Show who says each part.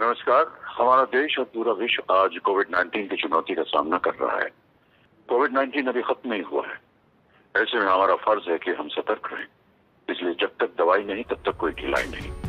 Speaker 1: नमस्कार। हमारा देश और पूरा विश्व आज कोविड 19 की चुनौती का सामना कर रहा है। कोविड 19 अभी खत्म नहीं हुआ है। ऐसे में हमारा फ़र्ज़ है कि हम सतर्क रहें। इसलिए जब तक दवाई नहीं, तब तक कोई ढिलाई नहीं।